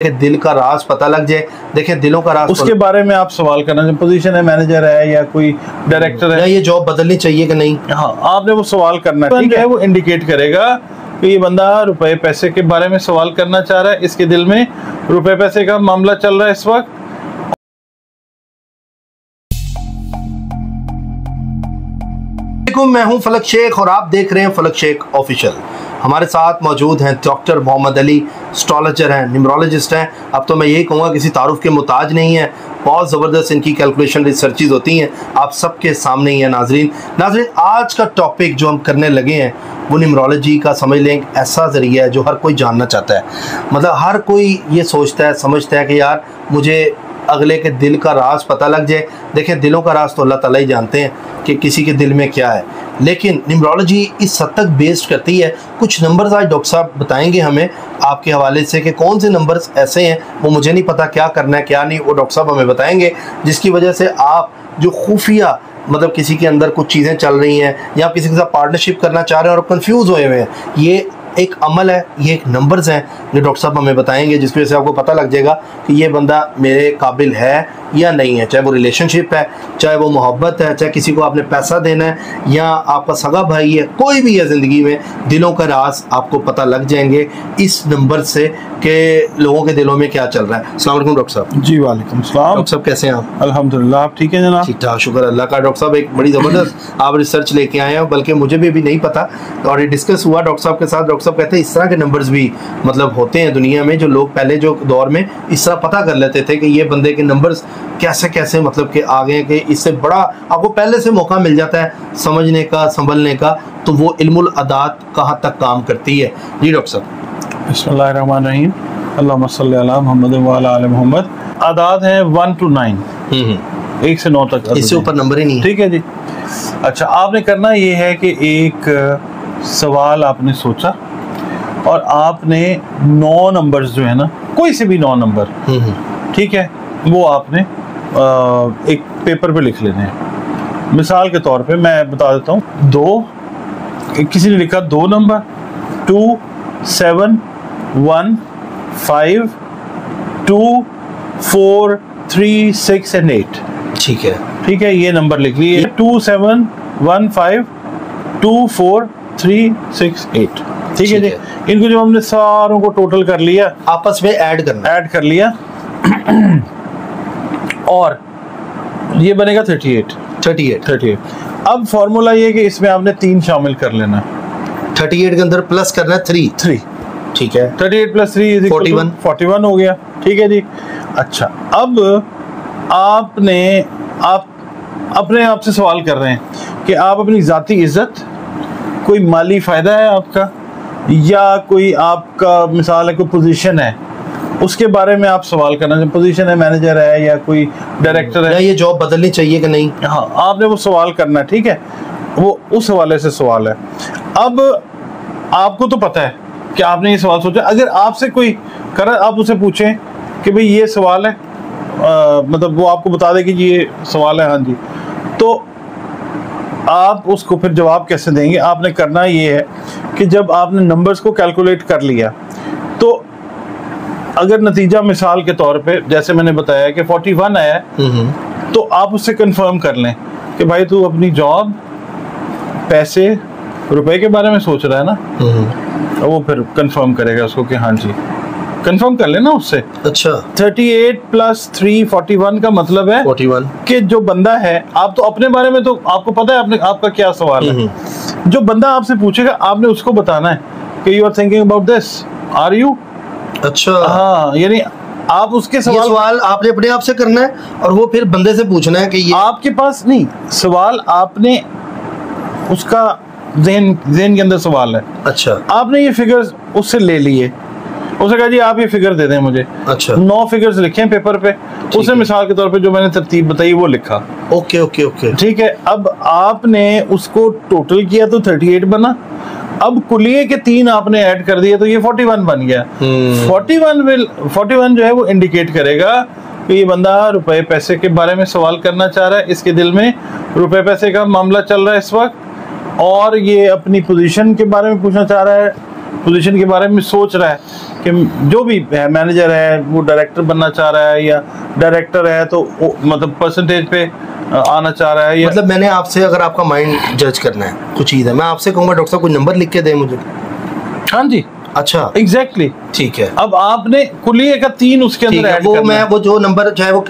کہ دل کا راز پتہ لگ جائے۔ دیکھیں دلوں کا راز اس کے بارے میں آپ سوال کرنا چاہیں پوزیشن ہے مینیجر ہے یا کوئی ڈائریکٹر یا ہے یہ جاب بدلنی چاہیے کہ نہیں؟ ہاں آپ نے وہ سوال کرنا ہے ٹھیک ہے وہ انڈیکیٹ کرے گا کہ یہ بندہ روپے پیسے کے بارے میں سوال کرنا چاہ رہا ہے اس کے دل میں روپے پیسے کا معاملہ چل رہا ہے اس وقت۔ میں ہوں فلک شیخ اور آپ دیکھ رہے ہیں فلک شیخ آفیشل ہمارے ساتھ موجود ہیں ڈاکٹر محمد علی اسٹرالوجر ہیں، نیمرولوجسٹ ہیں۔ اب تو میں یہی کہوں گا کسی تعارف کے محتاج نہیں ہیں۔ بہت زبردست ان کی کیلکولیشن ریسرچز ہوتی ہیں۔ آپ سب کے سامنے ہی ہیں ناظرین۔ ناظرین، آج کا ٹاپک جو ہم کرنے لگے ہیں، وہ نیمرولوجی کا سمجھ لیں، ایک ایسا ذریعہ ہے جو ہر کوئی جاننا چاہتا ہے۔ مطلب ہر کوئی یہ سوچتا ہے، سمجھتا ہے کہ یار مجھے اگلے کے دل کا راز پتہ لگ جائے۔ دیکھیں، دلوں کا راز تو اللہ تعالیٰ ہی جانتے ہیں کہ کسی کے دل میں کیا ہے۔ لیکن نیمرولوجی اس حد تک بیسڈ کرتی ہے۔ کچھ نمبرز آج ڈاکٹر صاحب بتائیں گے ہمیں آپ کے حوالے سے کہ کون سے نمبرز ایسے ہیں، وہ مجھے نہیں پتا کیا کرنا ہے، کیا نہیں، وہ ڈاکٹر صاحب ہمیں بتائیں گے۔ جس کی وجہ سے آپ جو خفیہ مطلب کسی کے اندر کچھ چیزیں چل رہی ہیں یا آپ کسی کے ساتھ پارٹنرشپ کرنا چاہ رہے ہیں اور کنفیوز ہوئے ہوئے ہیں، یہ ایک عمل ہے یہ ایک نمبرز ہیں جو ڈاکٹر صاحب ہمیں بتائیں گے جس کی وجہ سے آپ کو پتہ لگ جائے گا کہ یہ بندہ میرے قابل ہے یا نہیں ہے۔ چاہے وہ ریلیشن شپ ہے چاہے وہ محبت ہے چاہے کسی کو آپ نے پیسہ دینا ہے یا آپ کا سگا بھائی ہے کوئی بھی ہے زندگی میں دلوں کا راز آپ کو پتہ لگ جائیں گے اس نمبر سے کہ لوگوں کے دلوں میں کیا چل رہا ہے۔ السلام علیکم ڈاکٹر صاحب۔ جی وعلیکم السلام۔ ڈاکٹر صاحب کیسے ہیں آپ؟ الحمدللہ آپ ٹھیک ہے جناب؟ ٹھیک ٹھاک شکر اللہ کا۔ ڈاکٹر صاحب ایک بڑی زبردست آپ ریسرچ لے کے آئے ہیں بلکہ مجھے بھی ابھی نہیں پتا۔ اور یہ ڈسکس ہوا ڈاکٹر صاحب کے ساتھ۔ ڈاکٹر صاحب کہتے ہیں اس طرح کے نمبرز بھی مطلب ہوتے ہیں دنیا میں جو لوگ پہلے جو دور میں اس طرح پتہ کر لیتے تھے کہ یہ بندے کے نمبرز کیسے کیسے مطلب کہ آگے ہیں کہ اس سے بڑا آپ کو پہلے سے موقع مل جاتا ہے سمجھنے کا سنبھلنے کا تو وہ علم العداد کہاں تک کام کرتی ہے۔ جی ڈاکٹر صاحب۔ بسم اللہ الرحمن الرحیم۔ اللہم صلی علی محمد وعلا آل محمد۔ عداد ہیں ون ٹو نائن ایک سے نو تک۔ اس سے اوپر نمبر ہی نہیں ٹھیک ہے جی۔ اچھا آپ نے کرنا یہ ہے کہ ایک سوال آپ نے سوچا۔ اور آپ نے نو نمبرز جو ہے نا کوئی سے بھی نو نمبر ٹھیک ہے وہ آپ نے ایک پیپر پہ لکھ لینے ہیں۔ مثال کے طور پہ میں بتا دیتا ہوں دو کسی نے لکھا دو number two seven one five two four three six and eight. ٹھیک ہے۔ ٹھیک ہے یہ نمبر لکھ لیے two seven one five two four three six eight. ٹھیک ہے جی۔ ان کو جب ہم نے ساروں کو ٹوٹل کر لیا آپس میں ایڈ کرنا۔ ایڈ کر لیا۔ اور یہ بنے گا 38 تھرٹی ایٹ۔ 38 اب فارمولا یہ کہ اس میں آپ نے تین شامل کر لینا۔ تھرٹی ایٹ کے اندر پلس کرنا ہے تھری۔ 3 ٹھیک ہے۔ 38 پلس 3 41 41 ہو گیا۔ ٹھیک ہے جی۔ اچھا۔ اب آپ نے آپ اپنے آپ سے سوال کر رہے ہیں کہ آپ اپنی ذاتی عزت کوئی مالی فائدہ ہے آپ کا؟ یا کوئی آپ کا مثال ہے کوئی پوزیشن ہے اس کے بارے میں آپ سوال کرنا چاہیں۔ پوزیشن ہے مینیجر ہے یا کوئی ڈائریکٹر یا ہے یہ جاب بدلنی چاہیے کہ نہیں؟ ہاں آپ نے وہ سوال کرنا ہے ٹھیک ہے۔ وہ اس حوالے سے سوال ہے۔ اب آپ کو تو پتہ ہے کہ آپ نے یہ سوال سوچا۔ اگر آپ سے کوئی کرا آپ اسے پوچھیں کہ بھئی یہ سوال ہے۔ مطلب وہ آپ کو بتا دے کہ یہ سوال ہے۔ ہاں جی۔ تو آپ اس کو پھر جواب کیسے دیں گے؟ آپ نے کرنا یہ ہے کہ جب آپ نے نمبرز کو کیلکولیٹ کر لیا تو اگر نتیجہ مثال کے طور پہ جیسے میں نے بتایا کہ 41 آیا ہے تو آپ اس سے کنفرم کر لیں کہ بھائی تو اپنی جاب پیسے روپے کے بارے میں سوچ رہا ہے نا؟ وہ پھر کنفرم کرے گا اس کو کہ ہاں جی۔ کنفرم کر لینا اس سے. اچھا. 38 پلس 341 کا مطلب ہے فورٹی ون کہ جو بندہ ہے آپ تو اپنے بارے میں تو آپ کو پتا ہے آپ نے آپ کا کیا سوال ہے. جو بندہ آپ سے پوچھے گا آپ نے اس کو بتانا ہے کہ you are thinking about this are you اچھا. ہاں یعنی آپ اس کے سوال سوال آپ نے اپنے آپ سے کرنا ہے اور وہ پھر بندے سے پوچھنا ہے کہ یہ آپ کے پاس نہیں سوال آپ نے اس کا ذہن ذہن کے اندر سوال ہے. اچھا. آپ نے یہ فگرز اس سے لے لیے۔ اسے کہا جی آپ یہ فگر دے دیں مجھے۔ اچھا۔ نو فگرز لکھیں پیپر پہ۔ اس نے مثال کے طور پہ جو میں نے ترتیب بتائی وہ لکھا۔ Okay okay okay. ٹھیک ہے اب آپ نے اس کو ٹوٹل کیا تو 38 بنا۔ اب کلیے کے تین آپ نے ایڈ کر دیے تو یہ 41 بن گیا۔ 41 ول 41 جو ہے وہ انڈیکیٹ کرے گا کہ یہ بندہ روپے پیسے کے بارے میں سوال کرنا چاہ رہا ہے۔ اس کے دل میں روپے پیسے کا معاملہ چل رہا ہے اس وقت۔ اور یہ اپنی پوزیشن کے بارے میں پوچھنا چاہ رہا ہے۔ پوزیشن کے بارے میں سوچ رہا ہے کہ جو بھی ہے مینیجر ہے وہ ڈائریکٹر بننا چاہ رہا ہے یا ڈائریکٹر ہے تو مطلب پرسنٹیج پہ آنا چاہ رہا ہے مطلب میں نے آپ سے اگر آپ کا مائنڈ جج کرنا ہے کچھ چیز ہے میں آپ سے کہوں گا ڈاکٹر صاحب کوئی نمبر لکھ کے دیں مجھے؟ ہاں جی۔ اچھا۔ ایگزیکٹلی ٹھیک ہے۔ اب آپ نے کلیے کا تین اس کے اندر وہ میں وہ جو نمبر چاہے وہ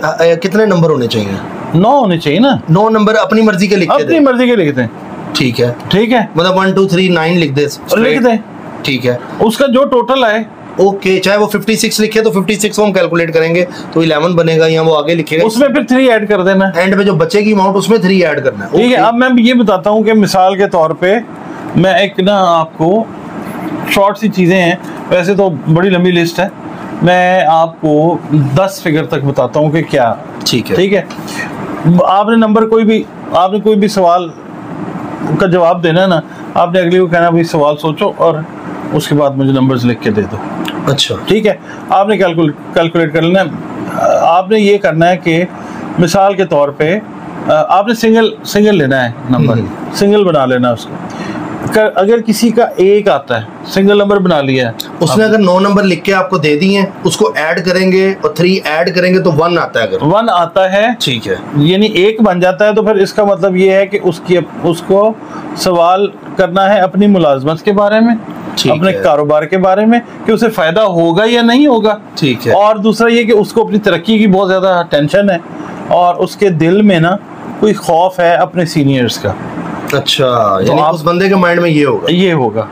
کتنے نمبر ہونے چاہیے؟ نو ہونے چاہیے نا۔ نو نمبر اپنی مرضی کے لکھ کے اپنی مرضی کے لکھ دیں۔ ٹھیک ہے۔ ٹھیک ہے۔ مطلب ون ٹو تھری نائن لکھ دیں لکھ دیں۔ ٹھیک ہے۔ اس کا جو ٹوٹل آئے۔ اوکے چاہے وہ ففٹی سکس لکھے تو ففٹی سکس ہم کیلکولیٹ کریں گے۔ تو الیون بنے گا یا وہ آگے لکھے گا۔ اس میں پھر تھری ایڈ کر دینا۔ اینڈ میں جو بچے کی اماؤنٹ اس میں تھری ایڈ کرنا ہے۔ ٹھیک ہے. اب میں یہ بتاتا ہوں کہ مثال کے طور پہ میں ایک نا آپ کو شارٹ سی چیزیں ہیں۔ ویسے تو بڑی لمبی لسٹ ہے۔ میں آپ کو دس فگر تک بتاتا ہوں کہ کیا۔ ٹھیک ہے۔ ٹھیک ہے۔ آپ نے نمبر کوئی بھی آپ نے کوئی بھی سوال کا جواب دینا ہے نا آپ نے اگلی کو کہنا بھائی سوال سوچو اور اس کے بعد مجھے نمبرز لکھ کے دے دو۔ اچھا۔ ٹھیک ہے؟ آپ نے کیلکولیٹ کر لینا۔ ہے آپ نے یہ کرنا ہے کہ مثال کے طور پہ آپ نے سنگل سنگل لینا ہے نمبر سنگل بنا لینا اس کو۔ اگر- کسی کا ایک آتا ہے سنگل نمبر بنا لیا ہے۔ اس نے اگر نو نمبر لکھ کے آپ کو دے دیے اس کو ایڈ کریں گے اور تھری ایڈ کریں گے تو ون آتا ہے اگر۔ ون آتا ہے ٹھیک ہے۔ یعنی ایک بن جاتا ہے تو پھر اس کا مطلب یہ ہے کہ اس کی اس کو سوال کرنا ہے اپنی ملازمت کے بارے میں۔ اپنے۔ کاروبار کے بارے میں کہ اسے فائدہ ہوگا یا نہیں ہوگا۔ ٹھیک ہے۔ اور دوسرا یہ کہ اس کو اپنی ترقی کی بہت زیادہ ٹینشن ہے اور اس کے دل میں نا کوئی خوف ہے اپنے سینئرز کا۔ اچھا یعنی اس بندے کے مائنڈ میں یہ ہوگا۔ یہ ہوگا۔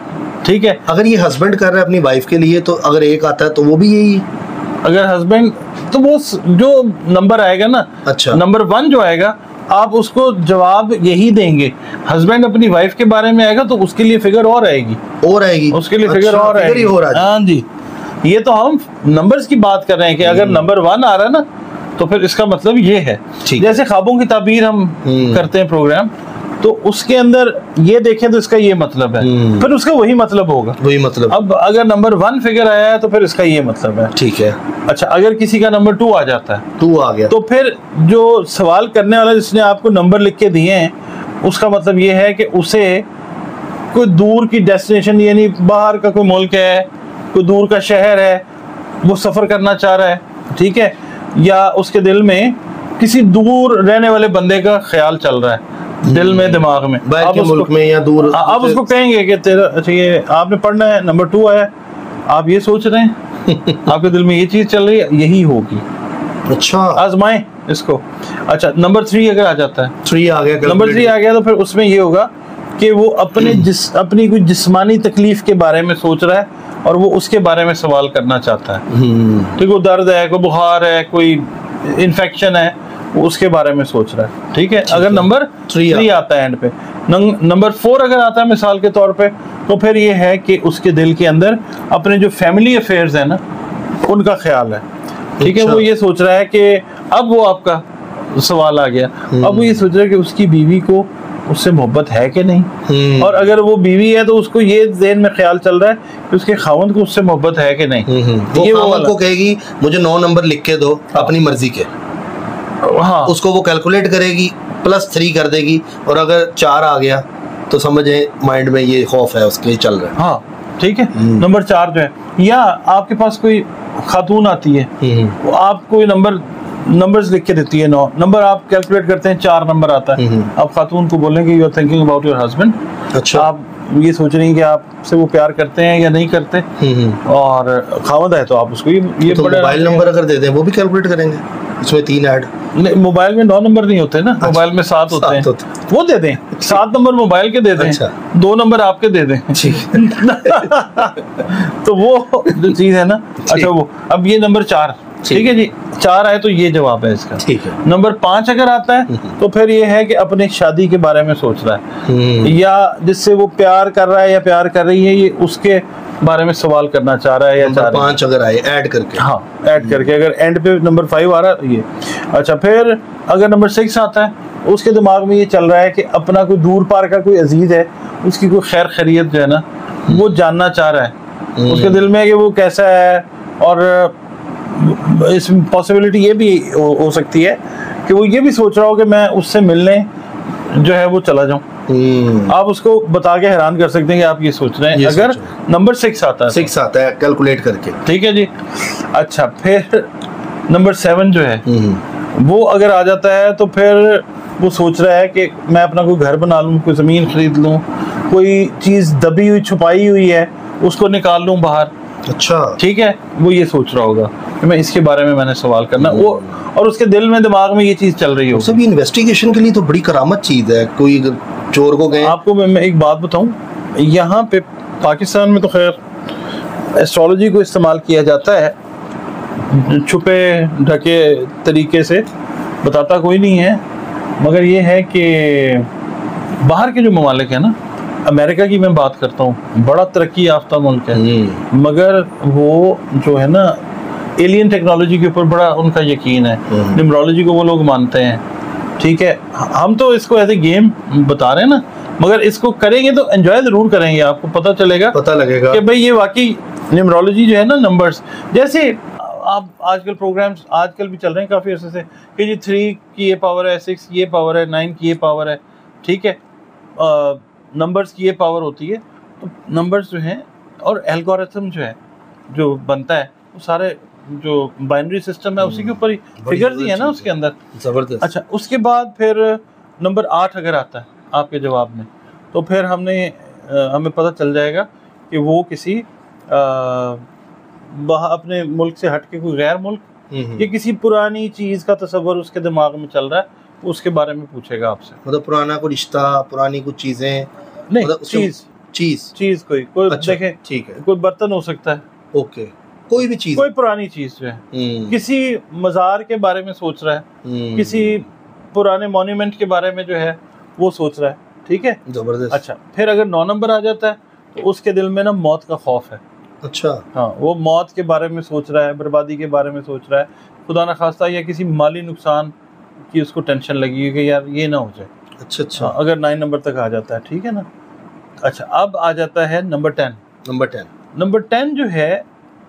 ٹھیک ہے۔ اگر یہ ہسبینڈ کر رہا ہے اپنی وائف کے لیے تو اگر ایک آتا ہے تو وہ بھی یہی۔ اگر ہسبینڈ تو وہ جو نمبر آئے گا نا اچھا۔ نمبر ون جو آئے گا آپ اس کو جواب یہی دیں گے۔ ہسبینڈ اپنی وائف کے بارے میں آئے گا تو اس کے لیے فگر اور آئے گی۔ اور آئے گی۔ اس کے لیے اچھا، فگر اور آئے گی۔ ہاں جی۔ یہ تو ہم نمبرز کی بات کر رہے ہیں کہ اگر نمبر ون آ رہا ہے نا تو پھر اس کا مطلب یہ ہے۔ جیسے خوابوں کی تعبیر ہم۔ کرتے ہیں پروگرام تو اس کے اندر یہ دیکھیں تو اس کا یہ مطلب ہے۔ پھر اس کا وہی مطلب ہوگا۔ وہی مطلب۔ اب اگر نمبر ون فگر آیا ہے تو پھر اس کا یہ مطلب ہے۔ ٹھیک ہے۔ اچھا اگر کسی کا نمبر ٹو آ جاتا ہے ٹو آ گیا۔ تو پھر جو سوال کرنے والا جس نے آپ کو نمبر لکھ کے دیے ہیں اس کا مطلب یہ ہے کہ اسے کوئی دور کی ڈیسٹینیشن یعنی باہر کا کوئی ملک ہے کوئی دور کا شہر ہے وہ سفر کرنا چاہ رہا ہے ٹھیک ہے یا اس کے دل میں کسی دور رہنے والے بندے کا خیال چل رہا ہے۔ دل میں دماغ میں. باہر کے ملک میں یا دور آپ اس کو کہیں گے کہ تیرا اچھا یہ آپ نے پڑھنا ہے نمبر ٹو آیا آپ یہ سوچ رہے ہیں آپ کے دل میں یہ چیز چل رہی ہے یہی ہوگی۔ اچھا۔ آزمائیں اس کو۔ اچھا نمبر تھری اگر آ جاتا ہے۔ تھری آ گیا نمبر تھری آ گیا تو پھر اس میں یہ ہوگا کہ وہ اپنے جس اپنی کوئی جسمانی تکلیف کے بارے میں سوچ رہا ہے اور وہ اس کے بارے میں سوال کرنا چاہتا ہے۔ ٹھیک ہے درد ہے کوئی بخار ہے کوئی انفیکشن ہے وہ اس کے بارے میں سوچ رہا ہے۔ ٹھیک ہے؟ اگر نمبر تھری آتا ہے۔ اینڈ پہ۔ نمبر فور اگر آتا ہے مثال کے طور پہ تو پھر یہ ہے کہ اس کے دل کے اندر اپنے جو فیملی افیئرز ہیں نا ان کا خیال ہے۔ ٹھیک ہے؟ اچھا۔ وہ یہ سوچ رہا ہے کہ اب وہ آپ کا سوال آ گیا۔ اب وہ یہ سوچ رہا ہے کہ اس کی بیوی کو اس سے محبت ہے کہ نہیں؟ اور اگر وہ بیوی ہے تو اس کو یہ ذہن میں خیال چل رہا ہے کہ اس کے خاوند کو اس سے محبت ہے کہ نہیں۔ وہ یہ وہ کو کہے گی مجھے نو نمبر لکھ کے دو اپنی مرضی کے۔ ہاں اس کو وہ کیلکولیٹ کرے گی پلس تھری کر دے گی۔ اور اگر چار آ گیا تو سمجھیں مائنڈ میں یہ خوف ہے اس کے چل رہا ہاں ٹھیک ہے۔ نمبر چار جو ہے یا آپ کے پاس کوئی خاتون آتی ہے ہے وہ آپ کوئی نمبر نمبرز لکھ کے دیتی ہے نو۔ نمبر آپ کیلکولیٹ کرتے ہیں چار نمبر آتا ہے۔ آپ خاتون کو بولیں گے you are thinking about your husband اچھا۔ آپ یہ سوچ رہی ہیں کہ آپ سے وہ پیار کرتے ہیں یا نہیں کرتے۔ اور خاوند ہے تو آپ اس کو یہ موبائل نمبر اگر دے دیں وہ بھی کیلکولیٹ کریں گے۔ اس میں تین ایڈ موبائل میں نو نمبر نہیں ہوتے نا موبائل میں سات ہوتے ہیں۔ وہ دے دیں سات نمبر موبائل کے دے دیں۔ اچھا۔ دو نمبر آپ کے دے دیں۔ تو وہ جو چیز ہے نا اچھا وہ۔ اب یہ نمبر چار۔ ٹھیک۔ ہے جی چار آئے تو یہ جواب ہے اس کا۔ نمبر پانچ اگر آتا ہے تو پھر یہ ہے کہ اپنے شادی کے بارے میں سوچ رہا ہے۔ یا جس سے وہ پیار کر رہا ہے یا پیار کر رہی ہے یہ اس کے بارے میں سوال کرنا چاہ رہا ہے یا چاہ رہی ہے۔ پانچ اگر آئے ایڈ کر کے۔ ہاں ایڈ کر کے۔ اگر اینڈ پہ نمبر فائیو آ رہا ہے یہ۔ اچھا پھر اگر نمبر سکس آتا ہے اس کے دماغ میں یہ چل رہا ہے کہ اپنا کوئی دور پار کا کوئی عزیز ہے اس کی کوئی خیر خیریت جو ہے نا وہ جاننا چاہ رہا ہے۔ اس کے دل میں کہ وہ کیسا ہے اور اس پاسبلٹی یہ بھی ہو سکتی ہے کہ وہ یہ بھی سوچ رہا ہو کہ میں اس سے ملنے جو ہے وہ چلا جاؤں۔ آپ اس کو بتا کے حیران کر سکتے ہیں کہ آپ یہ سوچ رہے ہیں۔ اگر نمبر سکس آتا ہے سکس آتا ہے کیلکولیٹ کر کے۔ ٹھیک ہے جی۔ اچھا پھر نمبر سیون جو ہے وہ اگر آ جاتا ہے تو پھر وہ سوچ رہا ہے کہ میں اپنا کوئی گھر بنا لوں کوئی زمین خرید لوں کوئی چیز دبی ہوئی چھپائی ہوئی ہے اس کو نکال لوں باہر۔ اچھا۔ ٹھیک ہے؟ وہ یہ سوچ رہا ہوگا کہ میں اس کے بارے میں میں نے سوال کرنا۔ وہ اور اس کے دل میں دماغ میں یہ چیز چل رہی ہو سب انویسٹیگیشن کے لیے تو بڑی کرامت چیز ہے۔ کوئی چور کو گئے آپ کو میں ایک بات بتاؤں۔ یہاں پہ پاکستان میں تو خیر ایسٹرالوجی کو استعمال کیا جاتا ہے۔ چھپے ڈھکے طریقے سے بتاتا کوئی نہیں ہے مگر یہ ہے کہ باہر کے جو ممالک ہیں نا امریکہ کی میں بات کرتا ہوں بڑا ترقی یافتہ ملک ہے۔ ہم، مگر وہ جو ہے نا ایلین ٹیکنالوجی کے اوپر بڑا ان کا یقین ہے۔ ہم۔ نیمرولوجی کو وہ لوگ مانتے ہیں۔ ٹھیک ہے ہم تو اس کو ایز اے گیم بتا رہے ہیں نا مگر اس کو کریں گے تو انجوائے ضرور کریں گے آپ کو پتہ چلے گا پتہ لگے گا۔ کہ بھئی یہ واقعی نیمرولوجی جو ہے نا نمبرز جیسے آپ آج کل پروگرامز آج کل بھی چل رہے ہیں کافی عرصے سے کہ جی تھری کی یہ پاور ہے سکس کی یہ پاور ہے نائن کی یہ پاور ہے ٹھیک ہے؟ نمبرز کی یہ پاور ہوتی ہے تو نمبرز جو ہیں اور الگورتھم جو ہے جو بنتا ہے وہ سارے جو بائنری سسٹم ہے اسی کے اوپر ہی فگرز ہی ہے نا اس کے اندر۔ زبردست۔ اچھا اس کے بعد پھر نمبر آٹھ اگر آتا ہے آپ کے جواب میں تو پھر ہم نے ہمیں پتہ چل جائے گا کہ وہ کسی اپنے ملک سے ہٹ کے کوئی غیر ملک یا کسی پرانی چیز کا تصور اس کے دماغ میں چل رہا ہے اس کے بارے میں پوچھے گا آپ سے۔ مطلب پرانا کوئی رشتہ پرانی کچھ چیزیں؟ نہیں مطلب چیز۔ چیز۔ چیز کوئی کوئی اچھا دیکھیں ٹھیک ہے۔ کوئی برتن ہو سکتا ہے۔ اوکے۔ کوئی بھی چیز۔ کوئی پرانی چیز جو ہے۔ کسی مزار کے بارے میں سوچ رہا ہے۔ کسی پرانے مونیومنٹ کے بارے میں جو ہے وہ سوچ رہا ہے۔ ٹھیک ہے؟ زبردست۔ اچھا پھر اگر نو نمبر آ جاتا ہے تو اس کے دل میں نا موت کا خوف ہے۔ اچھا۔ ہاں وہ موت کے بارے میں سوچ رہا ہے بربادی کے بارے میں سوچ رہا ہے۔ خدا نخواستہ یا کسی مالی نقصان کی اس کو ٹینشن لگی ہے کہ یار یہ نہ ہو جائے۔ اچھا اچھا۔ ہاں اگر نائن نمبر تک آ جاتا ہے ٹھیک ہے نا؟ اچھا اب آ جاتا ہے number ten. Number ten. Number ten جو ہے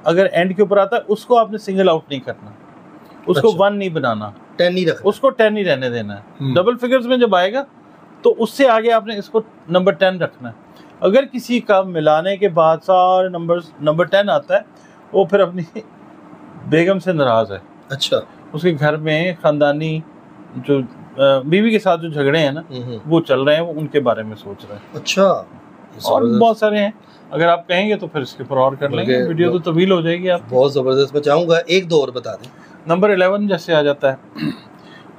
اگر اینڈ کے اوپر آتا ہے اس کو آپ نے سنگل آؤٹ نہیں کرنا۔ اس کو اچھا۔ ون نہیں بنانا۔ ٹین نہیں رکھ اس کو ٹین ہی رہنے دینا ہے۔ ڈبل فگرز میں جب آئے گا تو اس سے آگے آپ نے اس کو نمبر ٹین رکھنا ہے۔ اگر کسی کا ملانے کے بعد سارے نمبر نمبر ٹین آتا ہے وہ پھر اپنی بیگم سے ناراض ہے۔ اچھا۔ اس کے گھر میں خاندانی جو بیوی کے ساتھ جو جھگڑے ہیں نا وہ چل رہے ہیں وہ ان کے بارے میں سوچ رہے ہیں۔ اچھا۔ اور۔ بہت سارے ہیں۔ اگر آپ کہیں گے تو پھر اس کے اوپر اور کر لیں گے۔ ویڈیو تو طویل ہو جائے گی آپ بہت زبردست۔ میں چاہوں گا ایک دو اور بتا دیں۔ نمبر 11 جیسے آ جاتا ہے۔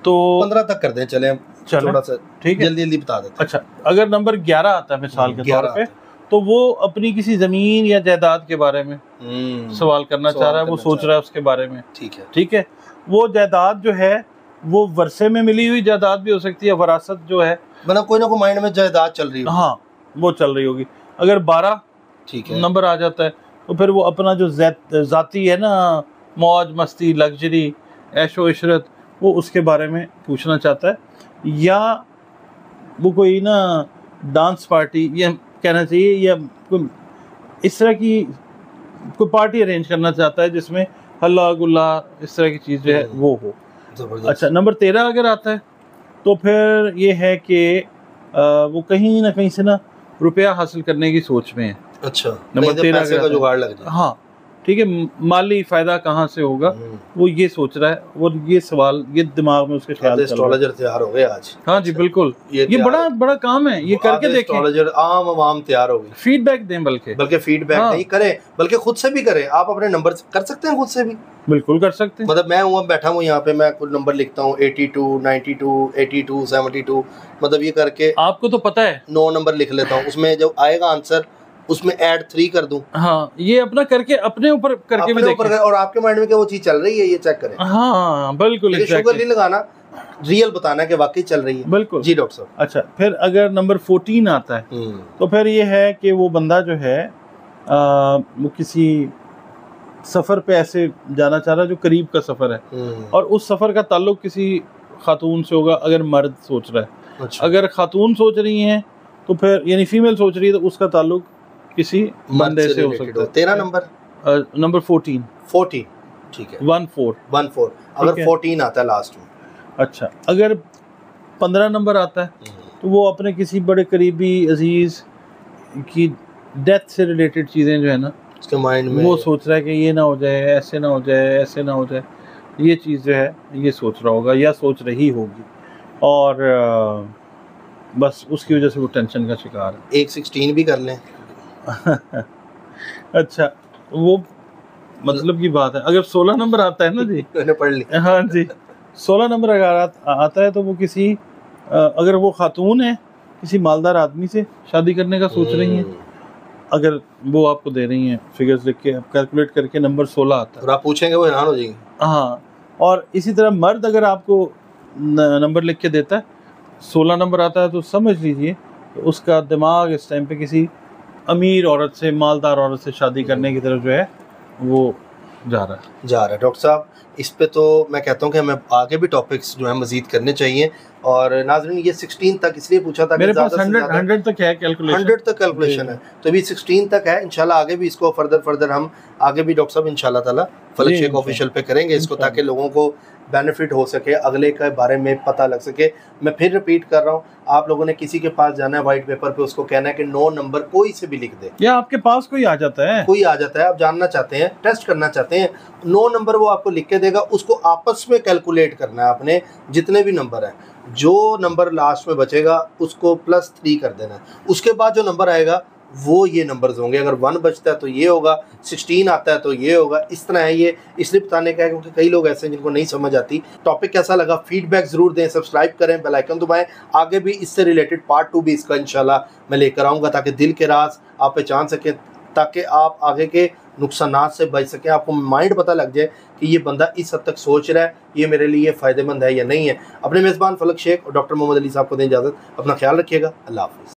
تو پندرہ تک کر دیں چلیں۔ تھوڑا سا ٹھیک ہے۔ جلدی جلدی بتا دیتے اچھا اگر نمبر گیارہ آتا ہے مثال کے طور 11 پہ تو وہ اپنی کسی زمین یا جائیداد کے بارے میں سوال کرنا چاہ رہا ہے وہ سوچ رہا ہے اس کے بارے میں۔ ٹھیک ہے۔ ٹھیک ہے وہ جائیداد جو ہے وہ ورثے میں ملی ہوئی جائیداد بھی ہو سکتی ہے وراثت جو ہے۔ مطلب کوئی نہ کوئی مائنڈ میں جائیداد چل رہی ہو ہاں وہ چل رہی ہوگی۔ اگر بارہ ٹھیک ہے۔ نمبر آ جاتا ہے تو پھر وہ اپنا جو ذات- ذاتی ہے نا موج مستی لگژری عیش و عشرت وہ اس کے بارے میں پوچھنا چاہتا ہے۔ یا وہ کوئی نا ڈانس پارٹی یا کہنا چاہیے یا کوئی اس طرح کی کوئی پارٹی ارینج کرنا چاہتا ہے جس میں ہلا گلا اس طرح کی چیز جو ہے وہ ہو۔ اچھا نمبر تیرہ اگر آتا ہے تو پھر یہ ہے کہ وہ کہیں نہ کہیں سے نا روپیہ حاصل کرنے کی سوچ میں ہے۔ اچھا نمبر نہیں تو 13 پیسے اگر کا آتا ہے۔ جگاڑ لگ جائے۔ ہاں ٹھیک ہے مالی فائدہ کہاں سے ہوگا۔ وہ یہ سوچ رہا ہے اور یہ سوال یہ دماغ میں اس کے خیال اسٹرالوجر تیار ہو گئے آج۔ ہاں جی بالکل۔ یہ بڑا بڑا کام ہے یہ کر کے دیکھیں۔ عام عوام تیار ہو گئی فیڈ بیک دیں بلکہ۔ بلکہ فیڈ بیک ہاں۔ نہیں کریں بلکہ خود سے بھی کریں۔ آپ اپنے نمبر کر سکتے ہیں خود سے بھی۔ بالکل کر سکتے ہیں۔ مطلب میں ہوں بیٹھا ہوں یہاں پہ میں کچھ نمبر لکھتا ہوں eighty two ninety two eighty two seventy two مطلب یہ کر کے آپ کو تو پتہ ہے۔ نو نمبر لکھ لیتا ہوں۔ اس میں جب آئے گا آنسر اس میں ایڈ تھری کر دوں۔ ہاں یہ اپنا کر کے اپنے اوپر کر کے بھی دیکھیں۔ اور آپ کے مائنڈ میں کیا وہ چیز چل رہی ہے یہ چیک کریں۔ ہاں بالکل شوگر. نہیں لگانا ریئل بتانا کہ واقعی چل رہی ہے۔ بالکل۔ جی ڈاکٹر صاحب۔ اچھا پھر اگر نمبر فورٹین آتا ہے تو پھر یہ ہے کہ وہ بندہ جو ہے وہ کسی سفر پہ ایسے جانا چاہ رہا جو قریب کا سفر ہے۔ اور اس سفر کا تعلق کسی خاتون سے ہوگا اگر مرد سوچ رہا ہے۔ اچھا۔ اگر خاتون سوچ رہی ہیں تو پھر یعنی فیمیل سوچ رہی ہے تو اس کا تعلق کسی بندے سے ہو سکتا ہے۔ تیرہ نمبر؟ نمبر فورٹین فورٹی ٹھیک ہے۔ ون فور ون فور اگر۔ فورٹین آتا ہے لاسٹ میں۔ اچھا۔ اگر پندرہ نمبر آتا ہے تو وہ اپنے کسی بڑے قریبی عزیز کی ڈیتھ سے ریلیٹڈ چیزیں جو ہے نا اس کے مائنڈ میں وہ سوچ رہا ہے کہ یہ نہ ہو جائے ایسے نہ ہو جائے ایسے نہ ہو جائے۔ یہ چیز جو ہے یہ سوچ رہا ہوگا یا سوچ رہی ہوگی۔ اور بس اس کی وجہ سے وہ ٹینشن کا شکار ہے۔ ایک سکسٹین بھی کر لیں۔ اچھا وہ مطلب کی بات ہے۔ اگر سولہ نمبر آتا ہے نا جی؟ پڑھ لی۔ ہاں جی۔ سولہ نمبر اگر آت- آتا ہے تو وہ کسی اگر وہ خاتون ہے کسی مالدار آدمی سے شادی کرنے کا سوچ رہی ہیں اگر وہ آپ کو دے رہی ہیں فگرز لکھ کے کیلکولیٹ کر کے نمبر سولہ آتا ہے۔ اور آپ پوچھیں گے وہ حیران ہو جائیں گے۔ ہاں۔ اور اسی طرح مرد اگر آپ کو نمبر لکھ کے دیتا ہے سولہ نمبر آتا ہے تو سمجھ لیجیے کہ اس کا دماغ اس ٹائم پہ کسی امیر عورت سے مالدار عورت سے شادی کرنے کی طرف جو ہے وہ جا رہا ہے۔ جا رہا ہے۔ ڈاکٹر صاحب اس پہ تو میں کہتا ہوں کہ ہمیں آگے بھی ٹاپکس جو ہیں مزید کرنے چاہیے۔ اور ناظرین یہ سکسٹین تک اس لیے پوچھا تھا میرے پاس ہنڈریڈ تک ہے کیلکولیشن ہنڈریڈ تک کیلکولیشن ہے۔ تو ابھی سکسٹین تک ہے۔ انشاءاللہ آگے بھی اس کو فردر فردر ہم آگے بھی ڈاکٹر صاحب انشاءاللہ تعالیٰ فلک جی، شیخ۔ آفیشیل پہ کریں گے اس کو۔ تاکہ لوگوں کو بینیفٹ ہو سکے اگلے کے بارے میں پتہ لگ سکے۔ میں پھر رپیٹ کر رہا ہوں آپ لوگوں نے کسی کے پاس جانا ہے وائٹ پیپر پہ اس کو کہنا ہے کہ نو نمبر کوئی سے بھی لکھ دے۔ یا آپ کے پاس کوئی آ جاتا ہے؟ کوئی آ جاتا ہے آپ جاننا چاہتے ہیں ٹیسٹ کرنا چاہتے ہیں۔ نو نمبر وہ آپ کو لکھ کے دے گا اس کو آپس میں کیلکولیٹ کرنا ہے آپ نے جتنے بھی نمبر ہیں۔ جو نمبر لاسٹ میں بچے گا اس کو پلس تھری کر دینا ہے۔ اس کے بعد جو نمبر آئے گا وہ یہ نمبرز ہوں گے۔ اگر ون بچتا ہے تو یہ ہوگا سکسٹین آتا ہے تو یہ ہوگا۔ اس طرح ہے یہ۔ اس لیے بتانے کا ہے کیونکہ کئی لوگ ایسے ہیں جن کو نہیں سمجھ آتی۔ ٹاپک کیسا لگا؟ فیڈ بیک ضرور دیں سبسکرائب کریں بیل آئکن دبائیں۔ آگے بھی اس سے ریلیٹڈ پارٹ ٹو بھی اس کا انشاءاللہ میں لے کر آؤں گا تاکہ دل کے راز آپ پہچان سکیں، تاکہ آپ آگے کے نقصانات سے بچ سکیں۔ آپ کو مائنڈ پتہ لگ جائے کہ یہ بندہ اس حد تک سوچ رہا ہے، یہ میرے لیے فائدہ مند ہے یا نہیں ہے۔ اپنے میزبان فلک شیخ اور ڈاکٹر محمد علی صاحب کو دیں اجازت۔ اپنا خیال رکھیے گا۔ اللہ حافظ۔